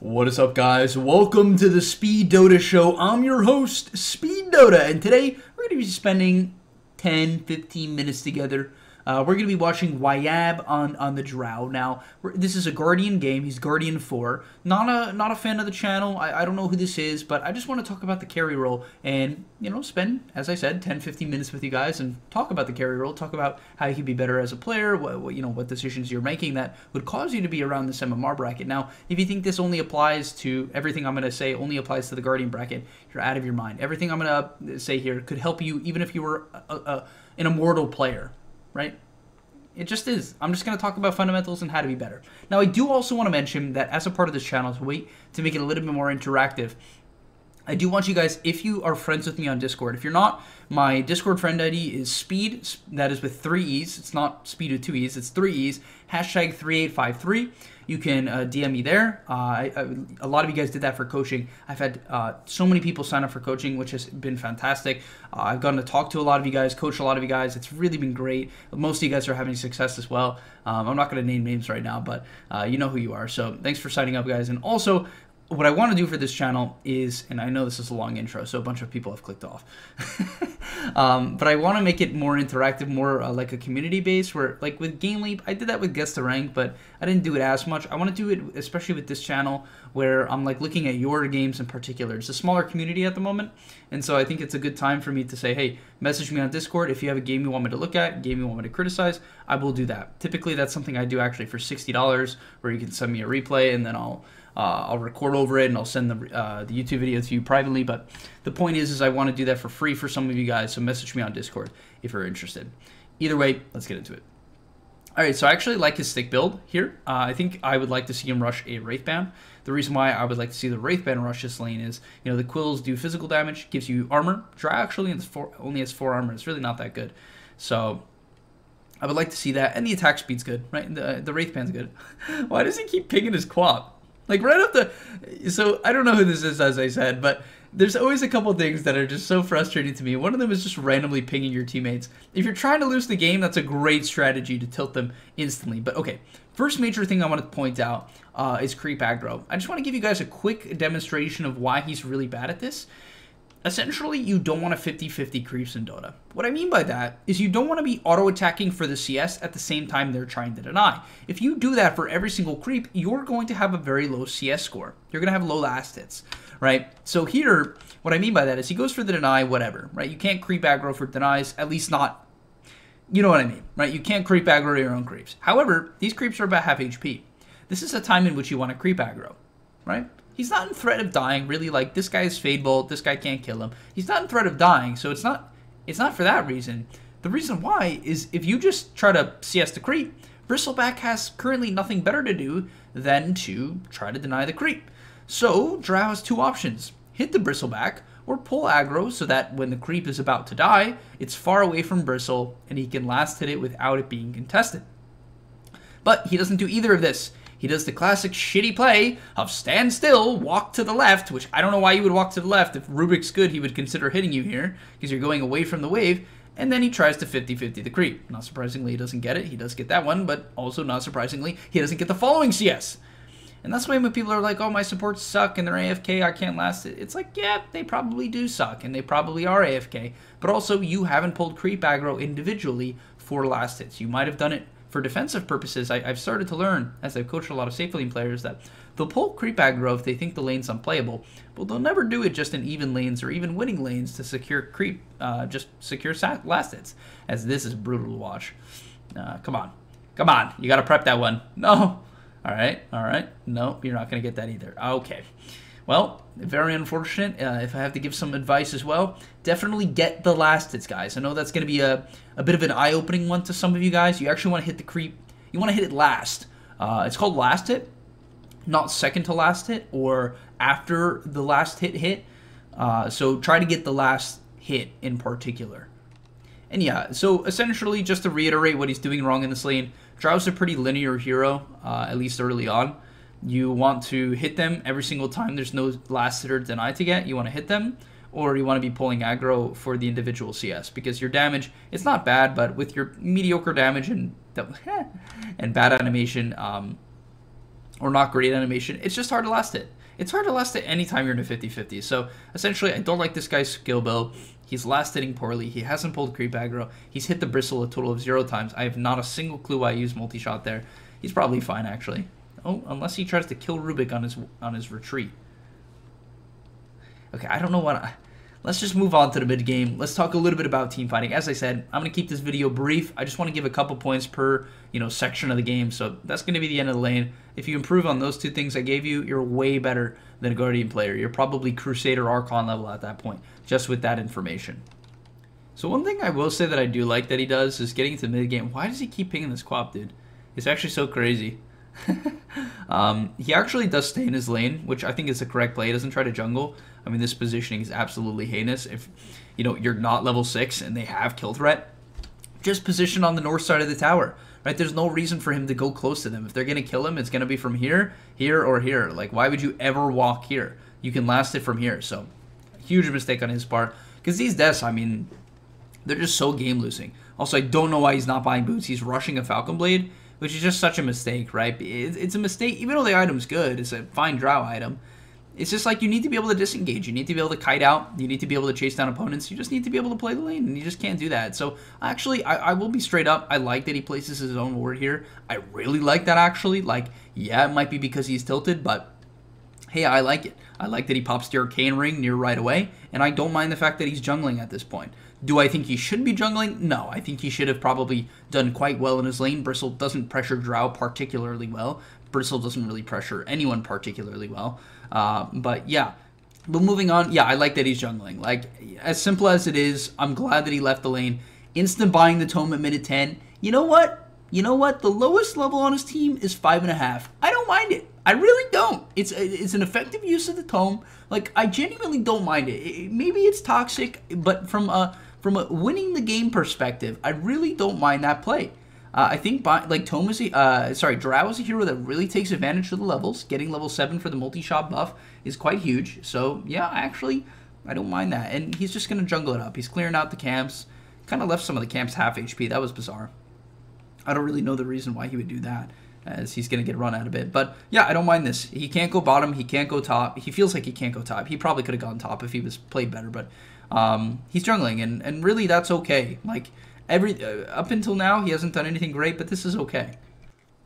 What is up, guys? Welcome to the Speeed Dota Show. I'm your host, Speeed Dota, and today we're going to be spending 10 15 minutes together uh, we're going to be watching Wyab on, on the Drow. Now, this is a Guardian game. He's Guardian 4. Not a not a fan of the channel. I, I don't know who this is, but I just want to talk about the carry role and, you know, spend, as I said, 10, 15 minutes with you guys and talk about the carry role, talk about how you can be better as a player, what, what you know, what decisions you're making that would cause you to be around this MMR bracket. Now, if you think this only applies to, everything I'm going to say only applies to the Guardian bracket, you're out of your mind. Everything I'm going to say here could help you even if you were a, a, an immortal player right? It just is. I'm just going to talk about fundamentals and how to be better. Now, I do also want to mention that as a part of this channel, to wait to make it a little bit more interactive, I do want you guys, if you are friends with me on Discord, if you're not, my Discord friend ID is speed, that is with three E's. It's not speed with two E's, it's three E's, hashtag 3853 you can uh, DM me there. Uh, I, I, a lot of you guys did that for coaching. I've had uh, so many people sign up for coaching, which has been fantastic. Uh, I've gotten to talk to a lot of you guys, coach a lot of you guys. It's really been great. Most of you guys are having success as well. Um, I'm not going to name names right now, but uh, you know who you are. So thanks for signing up, guys. And also, what I want to do for this channel is, and I know this is a long intro, so a bunch of people have clicked off, um, but I want to make it more interactive, more uh, like a community base where, like with Game Leap, I did that with Guess the Rank, but I didn't do it as much. I want to do it, especially with this channel, where I'm like looking at your games in particular. It's a smaller community at the moment, and so I think it's a good time for me to say, hey, message me on Discord if you have a game you want me to look at, game you want me to criticize. I will do that. Typically, that's something I do actually for $60, where you can send me a replay, and then I'll uh, I'll record over it and I'll send the, uh, the YouTube video to you privately. But the point is, is I want to do that for free for some of you guys. So message me on Discord if you're interested. Either way, let's get into it. All right, so I actually like his stick build here. Uh, I think I would like to see him rush a wraith Wraithband. The reason why I would like to see the wraith Wraithband rush this lane is, you know, the Quills do physical damage, gives you armor. Dry actually four, only has four armor. It's really not that good. So I would like to see that. And the attack speed's good, right? The, the Wraithband's good. why does he keep pinging his quap? Like right off the, so I don't know who this is, as I said, but there's always a couple things that are just so frustrating to me. One of them is just randomly pinging your teammates. If you're trying to lose the game, that's a great strategy to tilt them instantly. But okay, first major thing I want to point out uh, is creep aggro. I just want to give you guys a quick demonstration of why he's really bad at this essentially you don't want a 50-50 creeps in Dota. What I mean by that is you don't want to be auto-attacking for the CS at the same time they're trying to deny. If you do that for every single creep, you're going to have a very low CS score. You're going to have low last hits, right? So here, what I mean by that is he goes for the deny, whatever, right? You can't creep aggro for denies, at least not, you know what I mean, right? You can't creep aggro your own creeps. However, these creeps are about half HP. This is a time in which you want to creep aggro, right? He's not in threat of dying. Really, like this guy's Fade Bolt. This guy can't kill him. He's not in threat of dying, so it's not. It's not for that reason. The reason why is if you just try to CS the creep, Bristleback has currently nothing better to do than to try to deny the creep. So Drow has two options: hit the Bristleback or pull aggro so that when the creep is about to die, it's far away from Bristle and he can last hit it without it being contested. But he doesn't do either of this. He does the classic shitty play of stand still, walk to the left, which I don't know why you would walk to the left. If Rubick's good, he would consider hitting you here because you're going away from the wave. And then he tries to 50-50 the creep. Not surprisingly, he doesn't get it. He does get that one, but also not surprisingly, he doesn't get the following CS. And that's why when people are like, oh, my supports suck and they're AFK, I can't last it. It's like, yeah, they probably do suck and they probably are AFK. But also, you haven't pulled creep aggro individually for last hits. You might have done it for defensive purposes, I, have started to learn as I've coached a lot of safe lane players that they'll pull creep aggro if they think the lane's unplayable, but they'll never do it just in even lanes or even winning lanes to secure creep, uh, just secure last hits, as this is brutal to watch. Uh, come on. Come on. You got to prep that one. No. All right. All right. No, you're not going to get that either. Okay. Well, very unfortunate. Uh, if I have to give some advice as well, definitely get the last hits, guys. I know that's going to be a, a bit of an eye-opening one to some of you guys. You actually want to hit the creep. You want to hit it last. Uh, it's called last hit, not second to last hit or after the last hit hit. Uh, so try to get the last hit in particular. And yeah, so essentially, just to reiterate what he's doing wrong in this lane, Drow's a pretty linear hero, uh, at least early on you want to hit them every single time there's no last hit or deny to get. You want to hit them, or you want to be pulling aggro for the individual CS because your damage it's not bad, but with your mediocre damage and and bad animation, um, or not great animation, it's just hard to last it. It's hard to last it anytime you're in a 50-50. So essentially, I don't like this guy's skill build. He's last hitting poorly. He hasn't pulled creep aggro. He's hit the bristle a total of zero times. I have not a single clue why I use multi-shot there. He's probably fine, actually. Oh, unless he tries to kill Rubick on his on his retreat. Okay, I don't know what... I, let's just move on to the mid game. Let's talk a little bit about team fighting. As I said, I'm going to keep this video brief. I just want to give a couple points per, you know, section of the game. So that's going to be the end of the lane. If you improve on those two things I gave you, you're way better than a Guardian player. You're probably Crusader Archon level at that point, just with that information. So one thing I will say that I do like that he does is getting to the mid game. Why does he keep pinging this quap, dude? It's actually so crazy. um, he actually does stay in his lane, which I think is the correct play. He doesn't try to jungle. I mean, this positioning is absolutely heinous. If you know you're not level six and they have kill threat, just position on the north side of the tower. Right? There's no reason for him to go close to them. If they're gonna kill him, it's gonna be from here, here, or here. Like, why would you ever walk here? You can last it from here. So, huge mistake on his part. Because these deaths, I mean, they're just so game losing. Also, I don't know why he's not buying boots. He's rushing a Falcon Blade, which is just such a mistake, right? It's a mistake, even though the item's good. It's a fine draw item. It's just like you need to be able to disengage. You need to be able to kite out. You need to be able to chase down opponents. You just need to be able to play the lane, and you just can't do that. So actually, I, I will be straight up. I like that he places his own ward here. I really like that actually. Like, yeah, it might be because he's tilted, but hey, I like it. I like that he pops the Arcane Ring near right away, and I don't mind the fact that he's jungling at this point. Do I think he should be jungling? No, I think he should have probably done quite well in his lane. Bristle doesn't pressure Drow particularly well. Bristle doesn't really pressure anyone particularly well. Uh, but yeah, but moving on, yeah, I like that he's jungling. Like, as simple as it is, I'm glad that he left the lane. Instant buying the tome at minute 10. You know what? You know what? The lowest level on his team is five and a half. I don't mind it. I really don't. It's it's an effective use of the tome. Like I genuinely don't mind it. it maybe it's toxic, but from a from a winning the game perspective, I really don't mind that play. Uh, I think by, like Tom is a, uh, sorry, Drow is a hero that really takes advantage of the levels. Getting level seven for the multi-shot buff is quite huge. So yeah, actually, I don't mind that. And he's just gonna jungle it up. He's clearing out the camps. Kind of left some of the camps half HP. That was bizarre. I don't really know the reason why he would do that, as he's gonna get run out a bit. But yeah, I don't mind this. He can't go bottom. He can't go top. He feels like he can't go top. He probably could have gone top if he was played better, but um, he's jungling, and and really that's okay. Like every uh, up until now, he hasn't done anything great, but this is okay.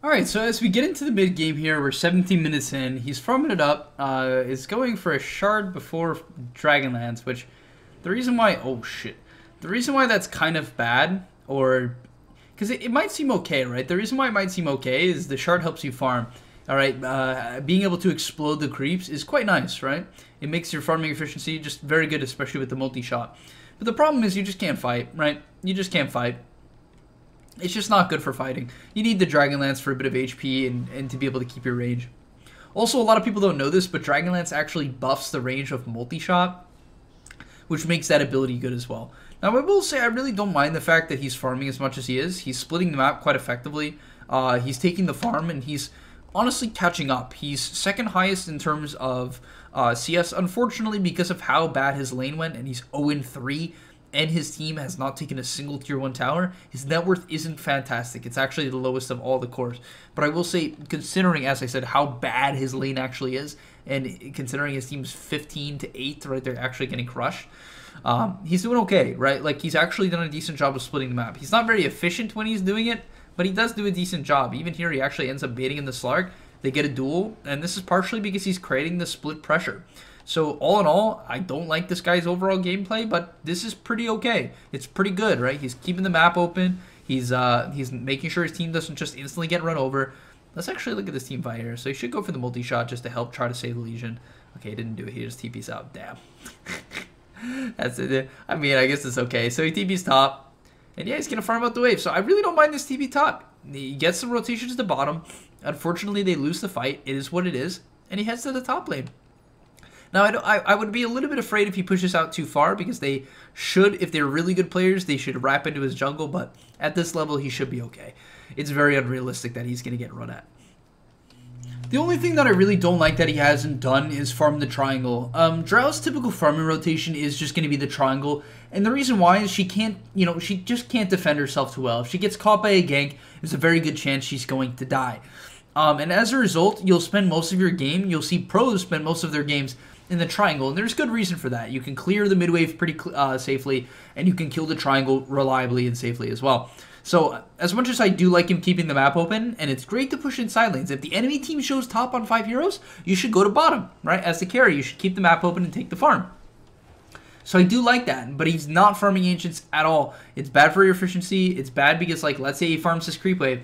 All right, so as we get into the mid game here, we're 17 minutes in. He's farming it up. Uh, is going for a shard before Dragonlance, which the reason why oh shit, the reason why that's kind of bad or because it, it might seem okay, right? The reason why it might seem okay is the shard helps you farm. All right, uh, being able to explode the creeps is quite nice, right? It makes your farming efficiency just very good, especially with the multi-shot. But the problem is you just can't fight, right? You just can't fight. It's just not good for fighting. You need the Dragonlance for a bit of HP and, and to be able to keep your range. Also, a lot of people don't know this, but Dragonlance actually buffs the range of multi-shot, which makes that ability good as well. Now, I will say I really don't mind the fact that he's farming as much as he is. He's splitting the map quite effectively. Uh, he's taking the farm, and he's honestly catching up. He's second highest in terms of uh, CS. Unfortunately, because of how bad his lane went, and he's 0-3, and his team has not taken a single tier 1 tower, his net worth isn't fantastic. It's actually the lowest of all the cores. But I will say, considering, as I said, how bad his lane actually is, and considering his team's 15 to 8, right, they're actually getting crushed. Um, he's doing okay, right? Like, he's actually done a decent job of splitting the map. He's not very efficient when he's doing it, but he does do a decent job. Even here, he actually ends up baiting in the Slark. They get a duel, and this is partially because he's creating the split pressure. So all in all, I don't like this guy's overall gameplay, but this is pretty okay. It's pretty good, right? He's keeping the map open. He's uh he's making sure his team doesn't just instantly get run over. Let's actually look at this team fight here. So he should go for the multi-shot just to help try to save the Legion. Okay, he didn't do it. He just TP's out. Damn. That's it. I mean, I guess it's okay. So he TP's top. And yeah, he's going to farm out the wave. So I really don't mind this TP top. He gets some rotations to the bottom. Unfortunately, they lose the fight. It is what it is. And he heads to the top lane. Now, I, I, I, would be a little bit afraid if he pushes out too far because they should, if they're really good players, they should wrap into his jungle. But at this level, he should be okay. It's very unrealistic that he's going to get run at. The only thing that I really don't like that he hasn't done is farm the triangle. Um, Drow's typical farming rotation is just going to be the triangle, and the reason why is she can't, you know, she just can't defend herself too well. If she gets caught by a gank, there's a very good chance she's going to die. Um, and as a result, you'll spend most of your game, you'll see pros spend most of their games in the triangle, and there's good reason for that. You can clear the mid wave pretty uh, safely, and you can kill the triangle reliably and safely as well. So, as much as I do like him keeping the map open, and it's great to push in side lanes, if the enemy team shows top on five heroes, you should go to bottom, right? As the carry, you should keep the map open and take the farm. So I do like that, but he's not farming Ancients at all. It's bad for your efficiency. It's bad because, like, let's say he farms this creep wave.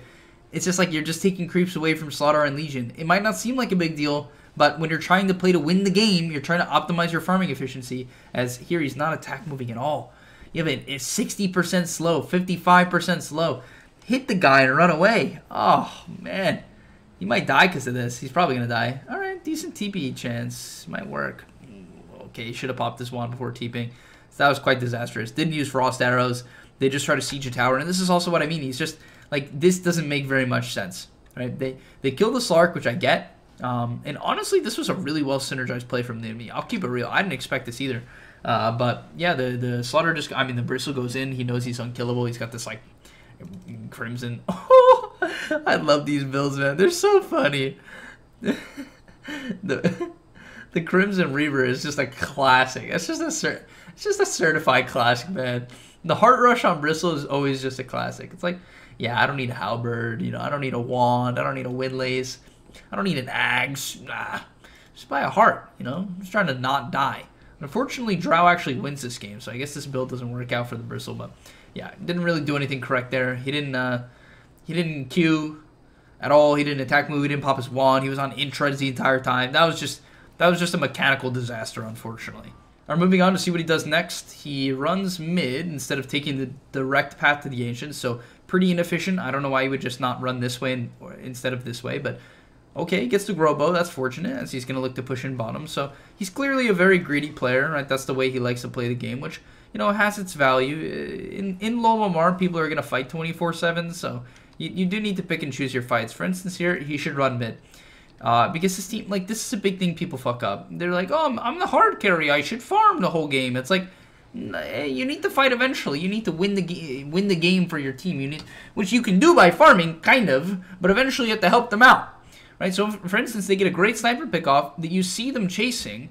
It's just like you're just taking creeps away from Slardar and Legion. It might not seem like a big deal, but when you're trying to play to win the game, you're trying to optimize your farming efficiency. As here, he's not attack moving at all. You have a 60% slow, 55% slow. Hit the guy and run away. Oh, man. He might die because of this. He's probably going to die. All right, decent TP chance. Might work. Okay, should have popped this one before TPing. So that was quite disastrous. Didn't use Frost Arrows. They just try to siege a tower. And this is also what I mean. He's just, like, this doesn't make very much sense. Right? They, they killed the Slark, which I get. Um, and honestly, this was a really well synergized play from the enemy. I'll keep it real. I didn't expect this either. Uh, but yeah, the the slardar just I mean the bristle goes in. He knows he's unkillable. He's got this like crimson. Oh, I love these builds, man. They're so funny. the the crimson reaver is just a classic. It's just a cert. It's just a certified classic, man. The heart rush on bristle is always just a classic. It's like, yeah, I don't need a halberd. You know, I don't need a wand. I don't need a windlace. I don't need an axe. Nah, just buy a heart. You know, I'm just trying to not die. Unfortunately, Drow actually wins this game, so I guess this build doesn't work out for the Bristle, but yeah, didn't really do anything correct there. He didn't uh, he didn't Q at all. He didn't attack move. He didn't pop his wand. He was on intreads the entire time. That was just that was just a mechanical disaster, unfortunately. Are moving on to see what he does next. He runs mid instead of taking the direct path to the Ancients, so pretty inefficient. I don't know why he would just not run this way instead of this way, but Okay, gets the Grobo. That's fortunate, as he's going to look to push in bottom. So he's clearly a very greedy player, right? That's the way he likes to play the game, which, you know, has its value. Uh, in, in low MMR, people are going to fight 24-7, so you, you do need to pick and choose your fights. For instance, here, he should run mid. Uh, because this team, like, this is a big thing people fuck up. They're like, oh, I'm, I'm the hard carry. I should farm the whole game. It's like, eh, you need to fight eventually. You need to win the win the game for your team. You need, which you can do by farming, kind of, but eventually you have to help them out right? So, for instance, they get a great sniper pick off that you see them chasing,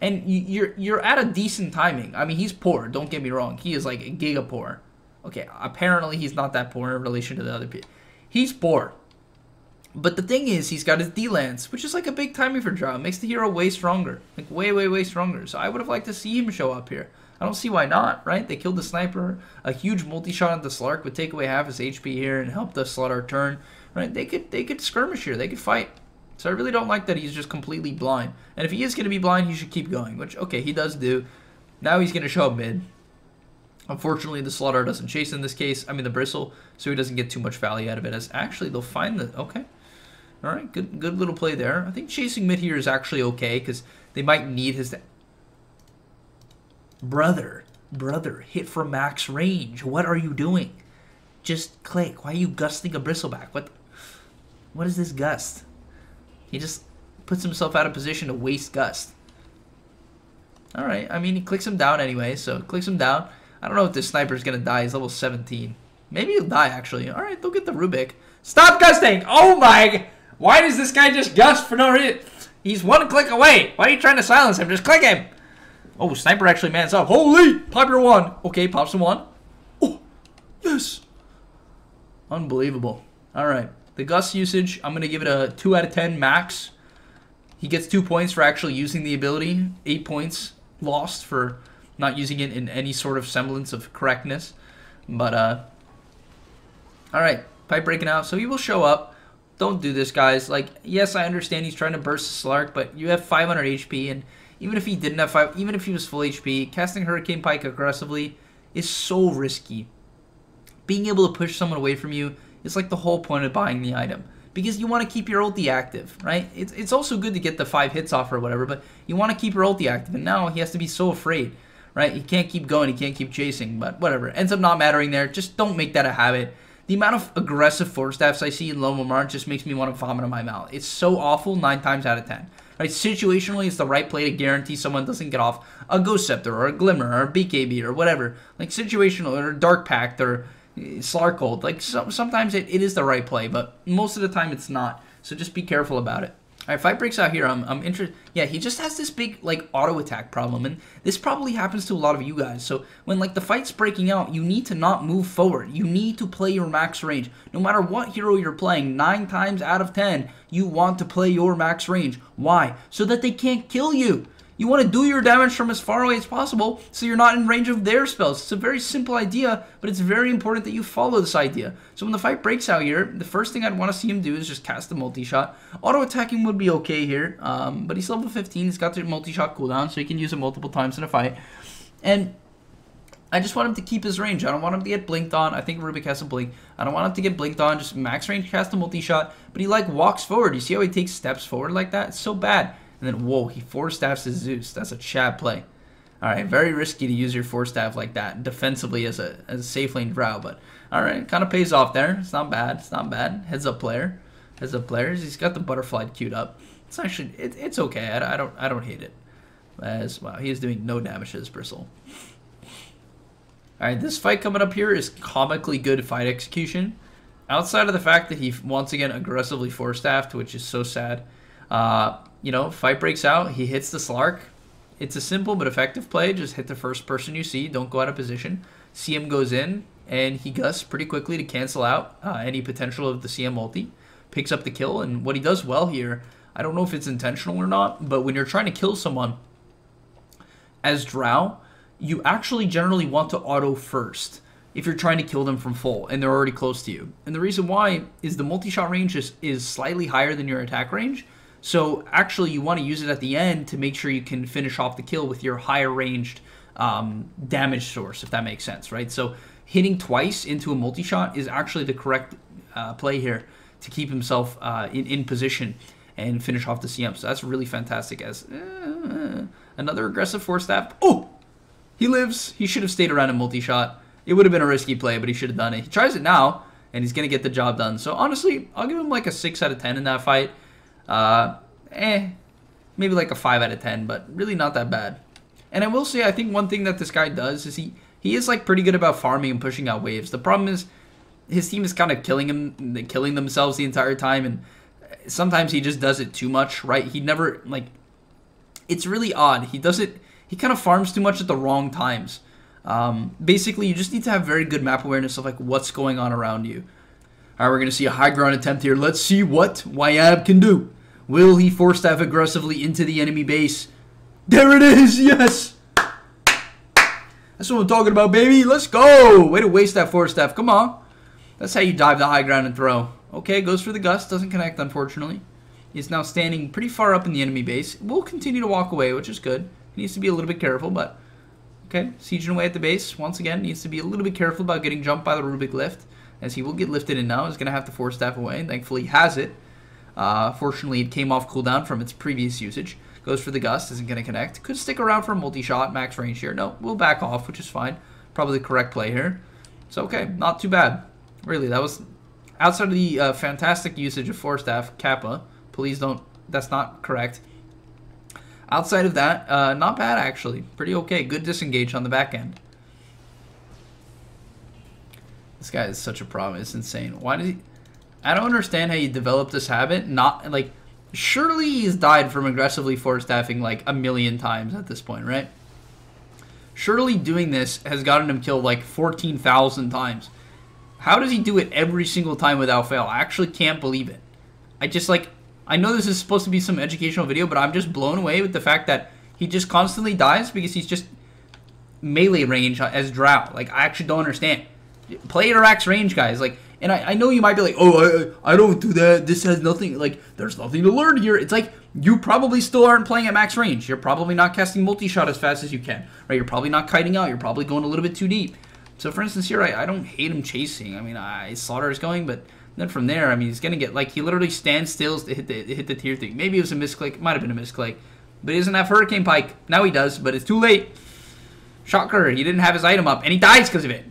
and you're you're at a decent timing. I mean, he's poor. Don't get me wrong. He is like a giga poor. Okay, apparently he's not that poor in relation to the other people. He's poor. But the thing is, he's got his D-Lance, which is like a big timing for Drow. It makes the hero way stronger. Like, way, way, way stronger. So I would have liked to see him show up here. I don't see why not, right? They killed the sniper. A huge multi-shot on the Slark would take away half his HP here and help the Slardar turn right? They could they could skirmish here. They could fight. So I really don't like that he's just completely blind. And if he is going to be blind, he should keep going, which, okay, he does do. Now he's going to show up mid. Unfortunately, the Slardar doesn't chase in this case. I mean, the Bristle, so he doesn't get too much value out of it. As Actually, they'll find the... Okay. All right, good good little play there. I think chasing mid here is actually okay, because they might need his... Brother, brother, hit from max range. What are you doing? Just click. Why are you gusting a bristleback? What? What is this gust? He just puts himself out of position to waste gust. Alright, I mean, he clicks him down anyway, so clicks him down. I don't know if this sniper's to die. He's level 17. Maybe he'll die, actually. Alright, they'll get the Rubick. Stop gusting! Oh my... Why does this guy just gust for no reason? He's one click away. Why are you trying to silence him? Just click him. Oh, sniper actually mans up. Holy! Pop your wand. Okay, pops him one. Oh, yes. Unbelievable. All right. The Gust usage, I'm going to give it a 2 out of 10 max. He gets 2 points for actually using the ability. 8 points lost for not using it in any sort of semblance of correctness. But, uh... Alright. Pipe breaking out. So he will show up. Don't do this, guys. Like, yes, I understand he's trying to burst the Slark, but you have 500 HP, and even if he didn't have 5... Even if he was full HP, casting Hurricane Pike aggressively is so risky being able to push someone away from you is like the whole point of buying the item. Because you want to keep your ulti active, right? It's, it's also good to get the five hits off or whatever, but you want to keep your ulti active. And now he has to be so afraid, right? He can't keep going, he can't keep chasing, but whatever. Ends up not mattering there. Just don't make that a habit. The amount of aggressive force staffs I see in low MMR just makes me want to vomit in my mouth. It's so awful nine times out of ten. Right? Situationally, it's the right play to guarantee someone doesn't get off a Ghost Scepter or a Glimmer or a BKB or whatever. Like situational or Dark Pact or eh, Slark ult. Like so, sometimes it, it is the right play, but most of the time it's not. So just be careful about it. All right, fight breaks out here. I'm, I'm interested. Yeah, he just has this big like auto attack problem, and this probably happens to a lot of you guys. So when like the fight's breaking out, you need to not move forward. You need to play your max range. No matter what hero you're playing, nine times out of ten, you want to play your max range. Why? So that they can't kill you. You want to do your damage from as far away as possible so you're not in range of their spells. It's a very simple idea, but it's very important that you follow this idea. So when the fight breaks out here, the first thing I'd want to see him do is just cast the multi-shot. Auto-attacking would be okay here, um, but he's level 15. He's got the multi-shot cooldown, so he can use it multiple times in a fight. And I just want him to keep his range. I don't want him to get blinked on. I think Rubick has a blink. I don't want him to get blinked on. Just max range, cast a multi-shot. But he, like, walks forward. You see how he takes steps forward like that? It's so bad. And then, whoa, he force staffs his Zeus. That's a Chad play. All right, very risky to use your force staff like that defensively as a as a safe lane drow, but all right, kind of pays off there. It's not bad. It's not bad. Heads up player, heads up players. He's got the butterfly queued up. It's actually it, it's okay. I, I don't I don't hate it. As wow, he is doing no damage to his bristle. All right, this fight coming up here is comically good fight execution. Outside of the fact that he once again aggressively force staffed, which is so sad. Uh, you know, fight breaks out. He hits the Slark. It's a simple but effective play. Just hit the first person you see. Don't go out of position. CM goes in, and he gusts pretty quickly to cancel out uh, any potential of the CM multi. Picks up the kill, and what he does well here, I don't know if it's intentional or not, but when you're trying to kill someone as Drow, you actually generally want to auto first if you're trying to kill them from full and they're already close to you. And the reason why is the multi-shot range is, is slightly higher than your attack range, so actually, you want to use it at the end to make sure you can finish off the kill with your higher ranged um, damage source, if that makes sense, right? So hitting twice into a multi-shot is actually the correct uh, play here to keep himself uh, in, in position and finish off the CM. So that's really fantastic as uh, another aggressive force staff. Oh! He lives. He should have stayed around a multi-shot. It would have been a risky play, but he should have done it. He tries it now, and he's going to get the job done. So honestly, I'll give him like a 6 out of 10 in that fight. Uh, eh, maybe like a 5 out of 10, but really not that bad. And I will say, I think one thing that this guy does is he, he is like pretty good about farming and pushing out waves. The problem is his team is kind of killing him, killing themselves the entire time, and sometimes he just does it too much, right? He never, like, it's really odd. He does it, he kind of farms too much at the wrong times. Um, basically, you just need to have very good map awareness of like what's going on around you. All right, we're going to see a high ground attempt here. Let's see what Wayab can do. Will he force staff aggressively into the enemy base? There it is, yes! That's what I'm talking about, baby. Let's go! Way to waste that force staff. Come on. That's how you dive the high ground and throw. Okay, goes for the gust. Doesn't connect, unfortunately. He's now standing pretty far up in the enemy base. Will continue to walk away, which is good. He needs to be a little bit careful, but... Okay, sieging away at the base. Once again, needs to be a little bit careful about getting jumped by the Rubick lift, as he will get lifted in now. He's going to have to force staff away. Thankfully, he has it. Uh, fortunately, it came off cooldown from its previous usage. Goes for the Gust, isn't going to connect. Could stick around for a multi-shot, max range here. No, we'll back off, which is fine. Probably the correct play here. So, okay, not too bad. Really, that was... Outside of the uh, fantastic usage of Force Staff, Kappa, please don't... That's not correct. Outside of that, uh, not bad, actually. Pretty okay. Good disengage on the back end. This guy is such a problem. It's insane. Why did he... I don't understand how you develop this habit. Not like surely he's died from aggressively force staffing like a million times at this point, right? Surely doing this has gotten him killed like 14,000 times. How does he do it every single time without fail? I actually can't believe it. I just like I know this is supposed to be some educational video, but I'm just blown away with the fact that he just constantly dies because he's just melee range as Drow. Like I actually don't understand. Play your max range, guys. Like and I, I know you might be like, oh, I, I don't do that. This has nothing, like, there's nothing to learn here. It's like, you probably still aren't playing at max range. You're probably not casting multi-shot as fast as you can, right? You're probably not kiting out. You're probably going a little bit too deep. So, for instance, here, I, I don't hate him chasing. I mean, I Slardar is going, but then from there, I mean, he's going to get, like, he literally stands still to hit the, hit the tier thing. Maybe it was a misclick. Might have been a misclick. But he doesn't have Hurricane Pike. Now he does, but it's too late. Shocker, he didn't have his item up, and he dies because of it.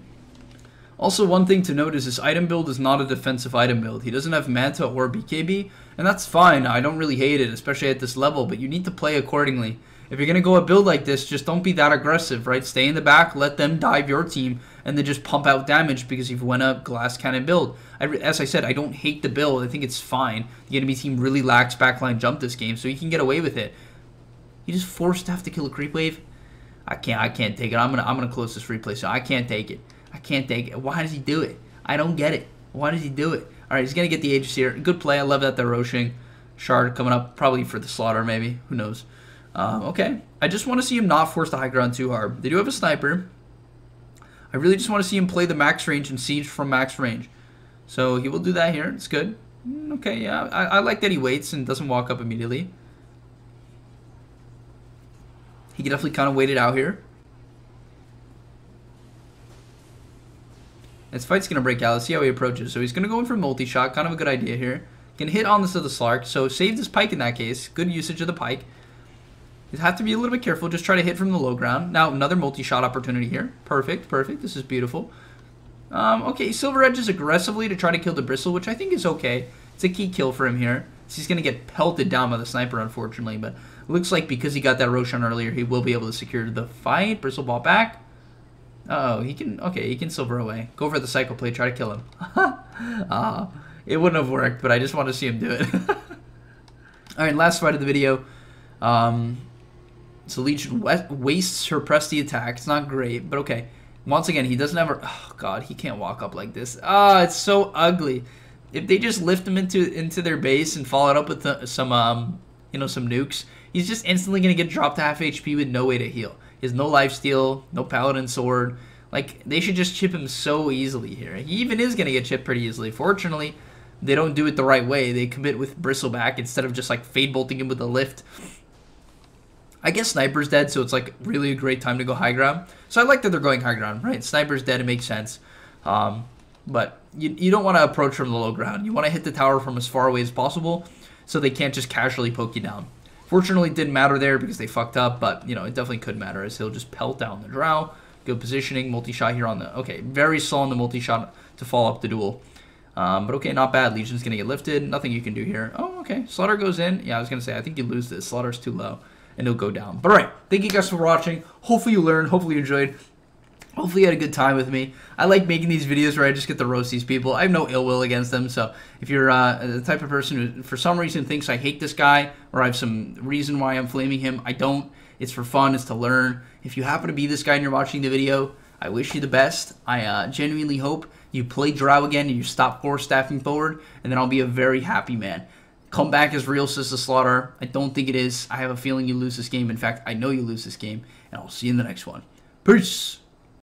Also, one thing to note is this item build is not a defensive item build. He doesn't have Manta or BKB, and that's fine. I don't really hate it, especially at this level, but you need to play accordingly. If you're going to go a build like this, just don't be that aggressive, right? Stay in the back, let them dive your team, and then just pump out damage because you've went up glass cannon build. I, as I said, I don't hate the build. I think it's fine. The enemy team really lacks backline jump this game, so you can get away with it. You just forced to have to kill a creep wave. I can't. I can't take it. I'm gonna. I'm gonna close this replay. So I can't take it. I can't take it. Why does he do it? I don't get it. Why does he do it? All right, he's gonna get the Aegis here. Good play. I love that they're roshing. Shard coming up, probably for the slardar, maybe. Who knows? Um, okay. I just want to see him not force the high ground too hard. They do have a sniper. I really just want to see him play the max range and siege from max range. So he will do that here. It's good. Mm, okay, yeah. I, I like that he waits and doesn't walk up immediately. He definitely kind of wait it out here. This fight's going to break out. Let's see how he approaches. So he's going to go in for multi-shot. Kind of a good idea here. Can hit on this of the Slark. So save this pike in that case. Good usage of the pike. You have to be a little bit careful. Just try to hit from the low ground. Now, another multi-shot opportunity here. Perfect, perfect. This is beautiful. Um, okay, Silver edges aggressively to try to kill the Bristle, which I think is okay. It's a key kill for him here. So he's going to get pelted down by the sniper, unfortunately. But looks like because he got that Roshan earlier, he will be able to secure the fight. Bristle ball back. Uh oh, he can... Okay, he can Silver away. Go for the Cycle Play. Try to kill him. uh, it wouldn't have worked, but I just want to see him do it. Alright, last fight of the video. Um, so Legion wastes her Press the Attack. It's not great, but okay. Once again, he doesn't ever... Oh, God, he can't walk up like this. Ah, it's so ugly. If they just lift him into into their base and follow it up with the, some, um, you know, some nukes, he's just instantly going to get dropped to half HP with no way to heal. He has no lifesteal, no Paladin Sword. Like, they should just chip him so easily here. He even is going to get chipped pretty easily. Fortunately, they don't do it the right way. They commit with Bristleback instead of just, like, Fade Bolting him with a lift. I guess Sniper's dead, so it's like really a great time to go high ground. So I like that they're going high ground, right? Sniper's dead, it makes sense. Um, but you, you don't want to approach from the low ground. You want to hit the tower from as far away as possible so they can't just casually poke you down. Fortunately, didn't matter there because they fucked up, but, you know, it definitely could matter as he'll just pelt down the drow. Good positioning, multi-shot here on the... Okay, very slow on the multi-shot to follow up the duel. Um, but okay, not bad. Legion's going to get lifted. Nothing you can do here. Oh, okay. Slardar goes in. Yeah, I was going to say, I think you lose this. Slardar's too low and it'll go down. But alright, thank you guys for watching. Hopefully you learned, hopefully you enjoyed. Hopefully you had a good time with me. I like making these videos where I just get to roast these people. I have no ill will against them, so if you're uh, the type of person who for some reason thinks I hate this guy or I have some reason why I'm flaming him, I don't. It's for fun, it's to learn. If you happen to be this guy and you're watching the video, I wish you the best. I uh, genuinely hope you play Drow again and you stop force staffing forward, and then I'll be a very happy man. Comeback is real, Sister Slaughter. I don't think it is. I have a feeling you lose this game. In fact, I know you lose this game. And I'll see you in the next one. Peace.